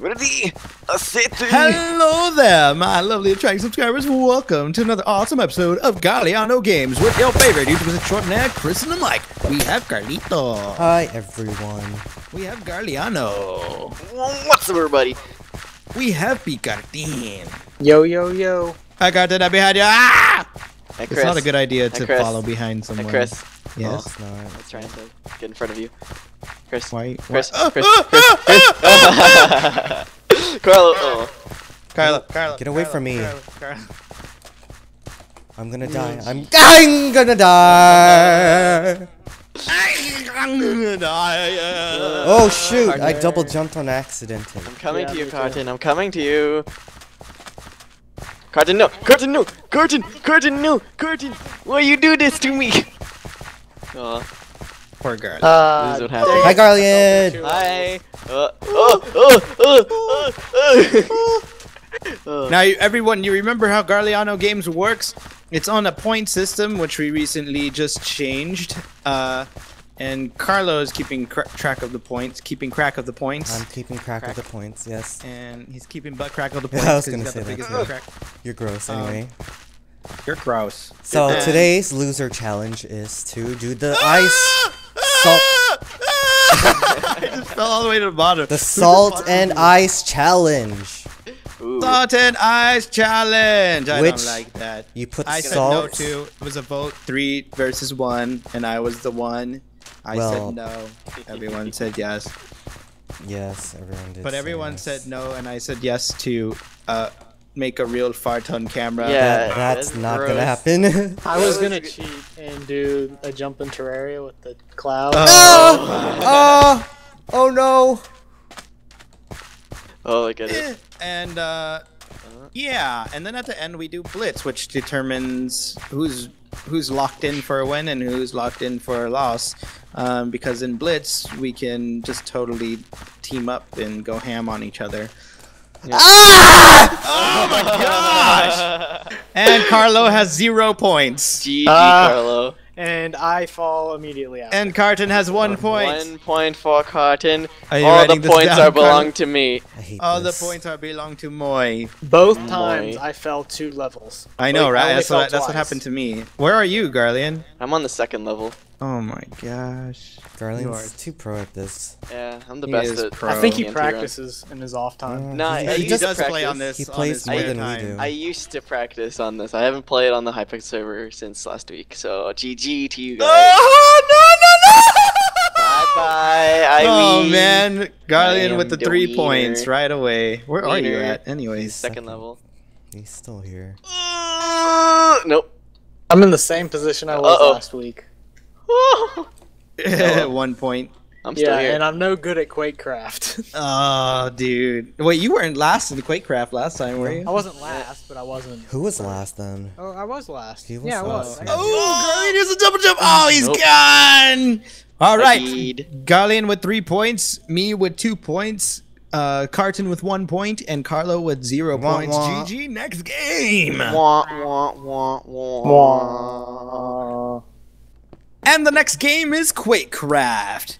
Ready? A city. Hello there, my lovely attractive subscribers. Welcome to another awesome episode of Garliano Games with your favorite YouTubers extraordinaire, Chris and the Mike. We have Carlito. Hi everyone. We have Garliano. What's up, everybody? We have PCarton. Yo, yo, yo. I got that behind you. Ah! Hey, It's not a good idea to Chris. follow behind Hey, someone. Chris. Yes. It's not. I was trying to get in front of you. Chris. Why? Chris. why- Chris. Ah, Chris. ah, Chris. ah, ah, Carlo. Oh. Carla, Carla. Get away Carla, from me. Carla, Carla. I'm gonna die. I'm I'm gonna die. I'm gonna die. Oh shoot! I double jumped on accident. I'm coming Yeah, to you, me too. Carton. I'm coming to you. Carton, no! Carton, no! Carton! Carton, no! Carton! Why you do this to me? Oh, Poor girl. Uh, This is what happened. Hi Garlian. hi! Uh, oh, oh, oh, oh, oh. Now, you- everyone, you remember how Garliano Games works? It's on a point system, which we recently just changed. Uh, and Carlo is keeping cr- track of the points, keeping crack of the points. I'm keeping track of the points. Yes. and he's keeping butt crack of the Yeah, points. I was 'cause gonna he's got say the that biggest crack. You're gross. Um, Anyway. You're gross. So And- today's loser challenge is to do the ice salt, I just fell all the way to the bottom. the salt and ice challenge. Ooh. Salt and ice challenge. I Which- don't like that. You put I said no salt. to. It was a vote three versus one, and I was the one. I Well- said no. Everyone said yes. Yes, everyone did. But say everyone yes. said no, and I said yes to uh, make a real fart on camera. Yeah. That, that's that's not gross. gonna happen. I was gonna cheat and do a jump in Terraria with the cloud. Oh. oh, oh no. Oh, I get it. Eh, and uh, yeah, and then at the end we do blitz, which determines who's who's locked in for a win and who's locked in for a loss. Um, because in blitz we can just totally team up and go ham on each other. Oh my gosh! And Carlo has zero points, GG, Ah. Carlo. And I fall immediately out. and Carton has one point. One point for Carton. All the points down, are belong Carton? to me. I hate All the points are belong to Moy. Both Boy. times I fell two levels. I know, Wait, right? only That's what that's what happened to me. Where are you, Garlian? I'm on the second level. Oh my gosh. Garlian's You are- too pro at this. Yeah, I'm the He best at. pro. I think he practices in his off time. No, he, I he he just does play on this. He on plays his more spare than we do. I used to practice on this. I haven't played on the Hypixel server since last week. So GG to you guys. Oh no no, Bye bye. I Oh leave. man, I Garlian am with the the three wiener. points right away. Where are you at, anyways? Second level. He's still here. Uh, nope. I'm in the same position I was Uh-oh. last week. One point. I'm still Yeah, here. and I'm no good at Quakecraft. Oh, dude. Wait, you weren't last in the Quakecraft last time, were you? I wasn't last, but I wasn't. Who was last then? Oh, I was last. He was yeah, I was. last. I got- Oh, Garlian is a double jump. Oh, he's Nope. gone. All right. Agreed. Garlian with three points, me with two points, uh, Carton with one point, and Carlo with zero Wah, points. wah. GG. Next game. Wah, wah, wah, wah. Wah. And the next game is Quakecraft,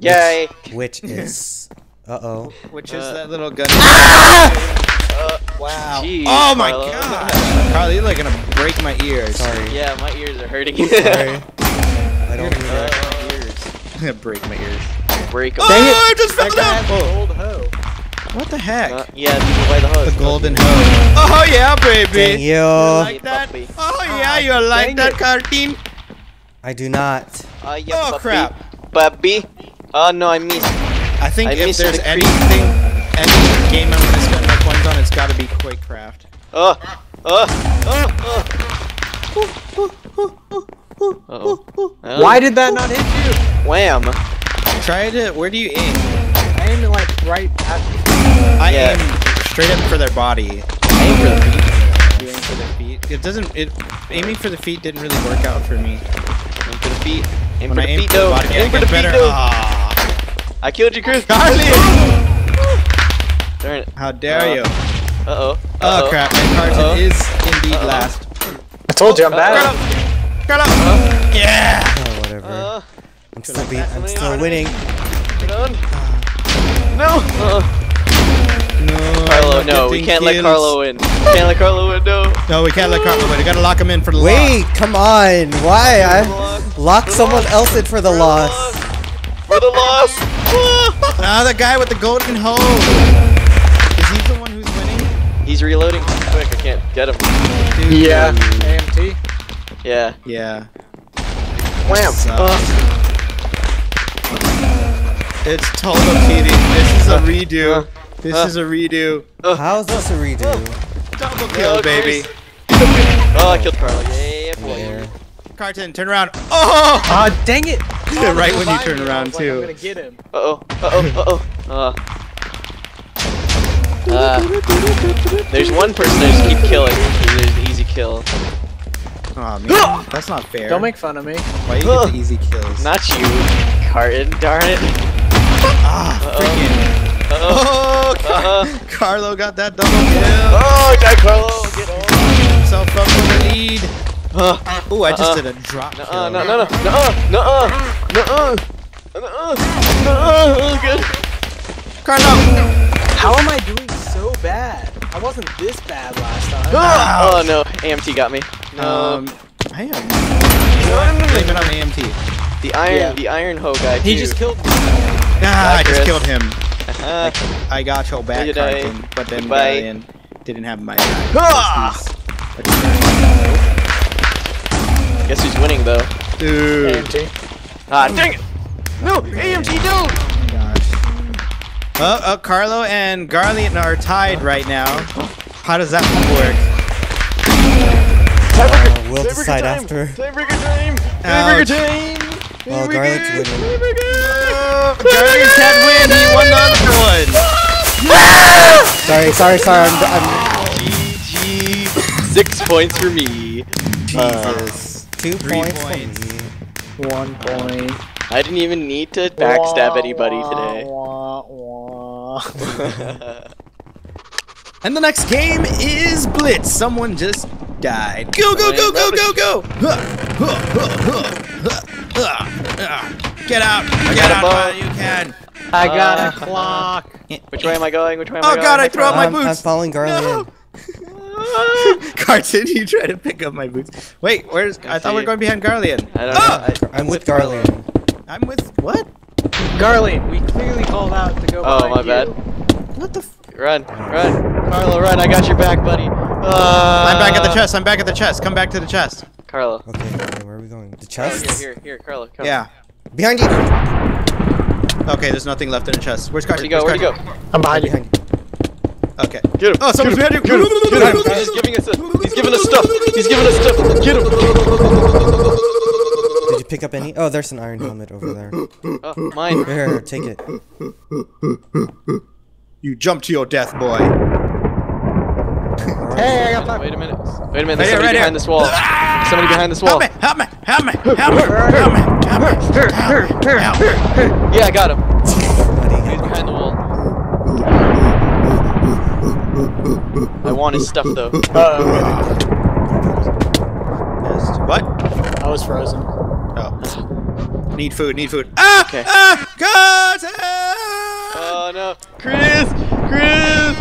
Yay. Which is. Uh oh. which is Uh, that little gun. Uh, Wow. Jeez, oh my Carlo. god. Carlo, you're like gonna break my ears. Sorry. yeah, my ears are hurting. Sorry. I don't mean Uh, that. my ears. gonna break my ears. Break 'em. Oh, Dang it. I just fell That guy down. has a Oh, gold hoe. what the heck? Uh, yeah, people by the hose. the golden hoe. Oh yeah, baby. Thank You you. like that? Oh yeah, you like dang that, it. Cartoon? I do not. Uh, yeah, Oh puppy. crap. Puppy. Oh no, I missed. I think I if there's the anything, any game I'm gonna spend my points on, it's gotta be Quakecraft. Oh, oh, oh, oh. Uh-oh. Uh, Why did that not hit you? Wham. Try to. Where do you aim? I aimed it like right at I Yeah. aim straight up for their body. Aim for the feet. You aim for their feet. It doesn't. It aiming for the feet didn't really work out for me the feet. Aim when for I the feet though. Aim for the, aim for the feet though. Ah. I killed you, Chris. Carly! Darn it. How dare uh, you? Uh-oh. Uh -oh. oh crap, my Carson uh -oh. is indeed uh -oh. last. I told you I'm bad. Cut up! Cut up! Uh-huh. Yeah! Oh, whatever. Uh-huh. I'm still, be I'm still winning. Get on. Ah. No! Uh-oh. No, Carlo, no, we can't kills. let Carlo in. can't let Carlo in, no. No, we can't let Carlo in. We gotta lock him in for the Wait, lock. come on. Why? I lock someone else in for the loss. For the loss. loss. Ah, the guy with the golden hoe. Is he the one who's winning? He's reloading too quick. I can't get him. Dude. Yeah. AMT. Yeah. Yeah. Wham. Sucks. It's total cheating. This is a redo. This uh. is a redo. How is this a redo? Double kill, Oh, baby. Oh, I killed Carlo. Yeah, boy. There. Carton, turn around. Oh! Ah, dang it! right when you turn me, around was like, I'm gonna get him. Uh oh. Uh oh. Uh oh. Uh. Uh. There's one person I just keep killing. There's an easy kill. Oh man, that's not fair. Don't make fun of me. Why you get the easy kills? Not you, Carton. Darn it. ah, freaking. Uh oh. Oh, Car- Uh-huh. Carlo got that double kill. Oh, die Carlo. Get on. Himself up for the lead. Uh, Ooh, I just Uh-uh. did a drop uh, no, no, no, no, no, no, no, no, no, no, good. Carlo. How am I doing so bad? I wasn't this bad last time. Oh no, AMT got me. No, Um, I am. What? Blame it on AMT. the iron, the iron hoe guy. He just killed me. Ah, I just killed him. Uh, I got your back, you die. Carton, but then didn't have my back. Ah! Guess who's winning though? Dude. AMT. Ah, dang it! No, AMT, no! Gosh. Uh, uh, Carlo and Garlian are tied right now. How does that work? Uh, we'll decide after. Tiebreaker time! Ouch. time! Well, Garlic's winning. Garlian can't win. He won the other one. Sorry, sorry, sorry. I'm, I'm GG. Six points for me. Jesus. Two Three points, points. for me. One point. I didn't even need to backstab anybody today. Wah, wah. And the next game is Blitz. Someone just died. Go, go, go, go, go, go! Get out! Get got a out while you can! I got Uh, a clock. Which way am I going? Which way am I going? Oh god, I Which threw out my am I'm, I'm boots! following Garlian. Carton, you try to pick up my boots. Wait, where's? I thought we were see. going behind Garlian. I don't Ah! know. I, I'm with Garlian. I'm with what? Garlian, we clearly called out to go oh, behind my you. What the? F- Run, run. Carlo, run. I got your back, buddy. Uh, I'm back at the chest. I'm back at the chest. Come back to the chest. Carlo. Okay, okay, where are we going? The Oh, chest? here, here, here, Carlo. Carlo. Yeah. Behind you! Okay, there's nothing left in the chest. Where's Where'd Carton? he go? Where'd he go? I'm behind you. Behind you. Okay. Get him. Oh, someone's behind you. Get him. Get him. He's giving us. A, he's giving us stuff. He's giving us stuff. Get him. Did you pick up any? Oh, there's an iron helmet over there. Oh, mine. Here, here, take it. You jump to your death, boy. Hey, I got time. Wait a minute. Wait a minute. There's here, somebody right behind here. this wall. There's somebody behind this wall. Help me! Help me! Help me! Help me! Help me! Help me! Help me! Yeah, I got him. Buddy. He's behind the wall. I want his stuff though. Uh, What? I was frozen. Oh. Need food, need food. Ah! Okay. Ah! Carton! Oh no, Chris! Chris!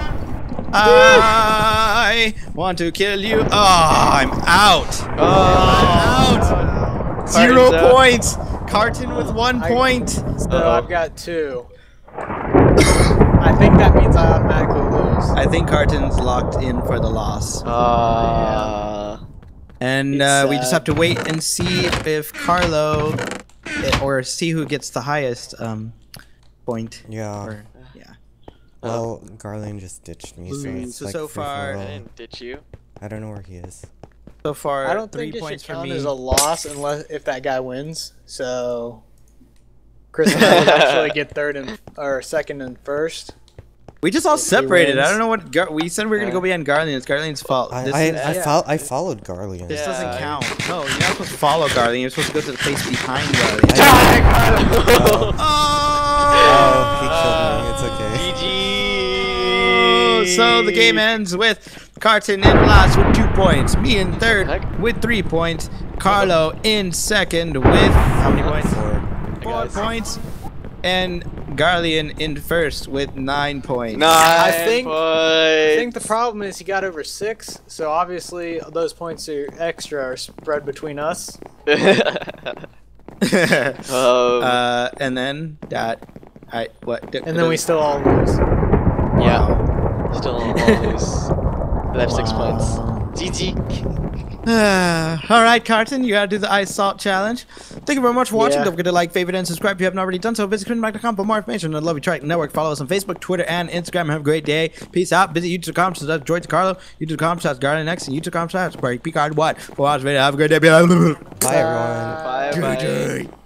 I want to kill you. Oh, I'm out. Oh, I'm Out. Zero Carton's out. points. Carton with one I- point. So Uh-oh. I've got two. I think that means I automatically lose. I think Carton's locked in for the loss. Uh, And uh, we just have to wait and see if, if Carlo, eh, or see who gets the highest um, point. Yeah. Or, yeah. Well, Garlian just ditched me, so it's so like so free far- for I didn't ditch you. I don't know where he is. So far, I don't three think it points should for count me. as a loss unless if that guy wins. So Chris and I would actually get third and or second and first. We just all separated. I don't know what Gar- we said. We were gonna go behind Garlian. It's Garlian's fault. I this I, is- I, yeah. fol- I followed Garlian. this Yeah. doesn't count. No, you're not supposed to follow Garlian. You're supposed to go to the place behind Garlian. I- oh! oh, he killed me. It's okay. GG. Oh, so the game ends with Carton in last with two points, me in third with three points, Carlo in second with how many points? Four. Four points, and Garlian in first with nine points. Nine I think- points. I think the problem is he got over six, so obviously those points are extra are spread between us. um, uh, and then that, I what? And then we still all lose. yeah, still all lose. But I have six points. GG. all right, Carton, you gotta do the ice salt challenge. Thank you very much for watching. Yeah. Don't forget to like, favorite, and subscribe if you haven't already done so. Visit CringeMac.com for more information on the Lovely Attractive Network. Follow us on Facebook, Twitter, and Instagram. Have a great day. Peace out. Visit youtube.com slash Joy Carlo, youtube.com slash GarlianX, and youtube.com slash Break Picard What. For watching video, have a great day. Bye, everyone. Bye bye. Good day.